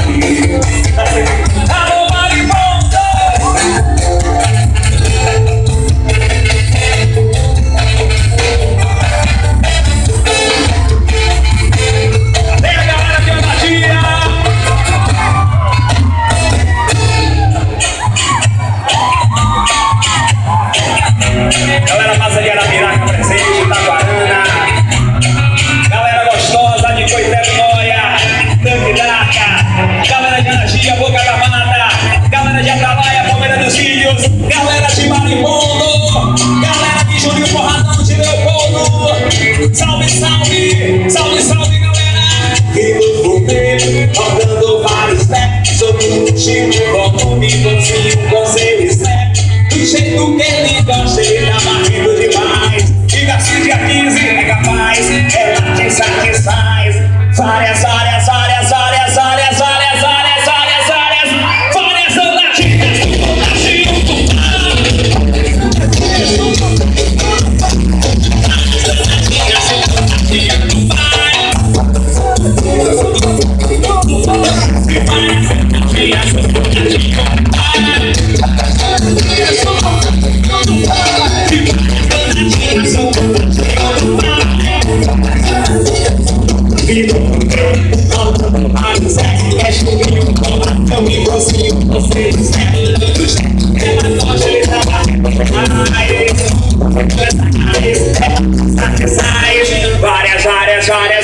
sair Salve, salve galera Eu vou comer Rodando vários pés Sobre o último volume Docinho com seu snap Do jeito que ele gosta Ele tá barrido demais E Garcia dia 15 é capaz Ela quem satisfaz Várias Várias áreas, várias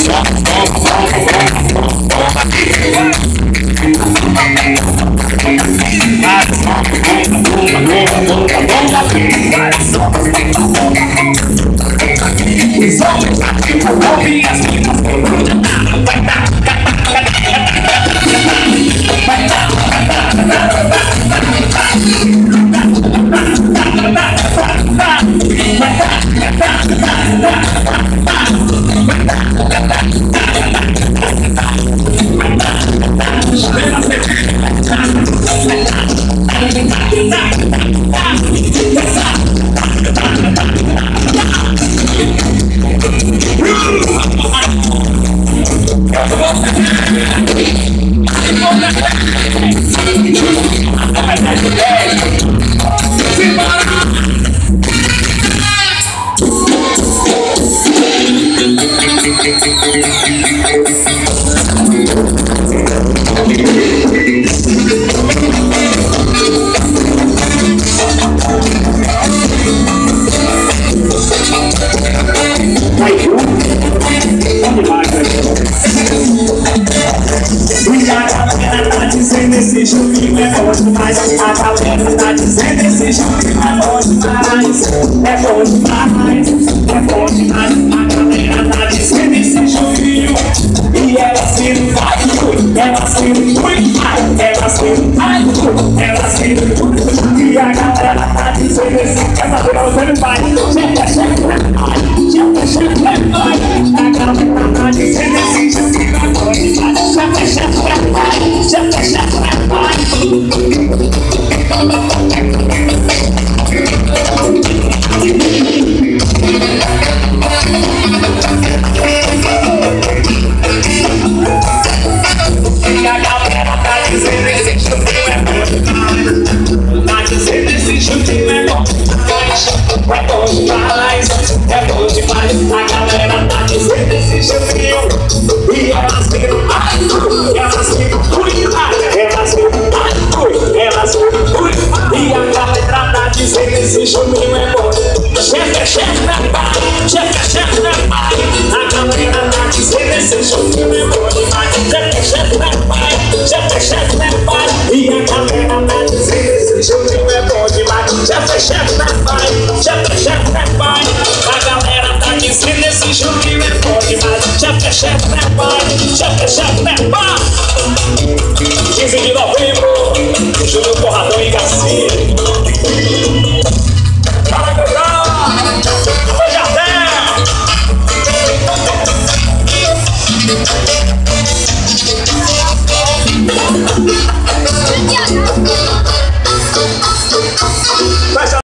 Bye. É demais. A galera tá dizendo esse joguinho é bom demais. É bom demais, é bom demais. A galera tá dizendo esse joguinho. E ela se vai, ela se vai, ela se vai, ela se vai. E a galera tá dizendo esse essa droga não vai. Chega, chega, chega, chega, vai. A